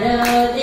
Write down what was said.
Narada.